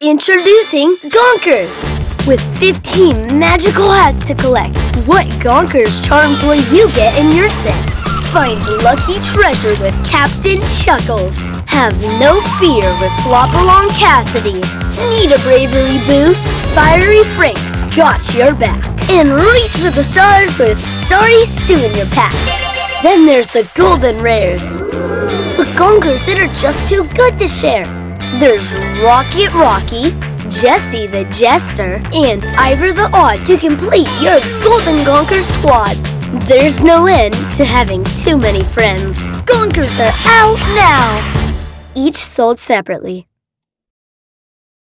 Introducing Gonkers! With 15 magical hats to collect. What Gonkers charms will you get in your set? Find lucky treasure with Captain Chuckles. Have no fear with Flopalong Cassidy. Need a bravery boost? Fiery Frank's got your back. And reach for the stars with Starry Stew in your pack. Then there's the Golden Rares. The Gonkers that are just too good to share. There's Rocket Rocky, Jesse the Jester, and Ivor the Odd to complete your Golden Gonkers squad. There's no end to having too many friends. Gonkers are out now! Each sold separately.